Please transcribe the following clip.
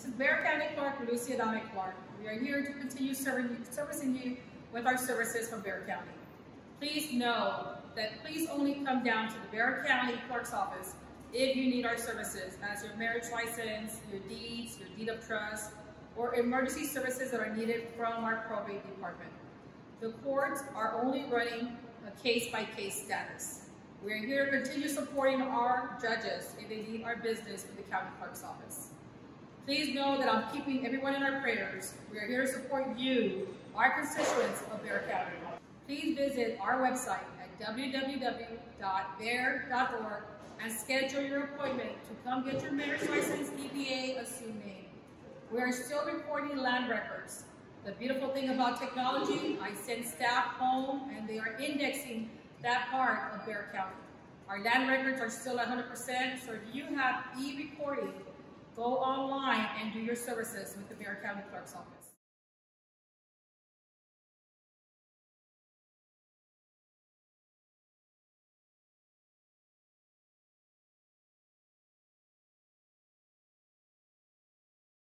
This is Bexar County Clerk Lucia Dame Clark. We are here to continue serving, servicing you with our services from Bexar County. Please know that please only come down to the Bexar County Clerk's office if you need our services, as your marriage license, your deeds, your deed of trust, or emergency services that are needed from our probate department. The courts are only running a case-by-case -case status. We are here to continue supporting our judges if they need our business with the county clerk's office. Please know that I'm keeping everyone in our prayers. We are here to support you, our constituents of Bexar County. Please visit our website at www.bexar.org and schedule your appointment to come get your marriage license, DBA, assumed name. We are still recording land records. The beautiful thing about technology, I send staff home and they are indexing that part of Bexar County. Our land records are still 100%, so if you have e-recording, go online and do your services with the Bexar County Clerk's Office.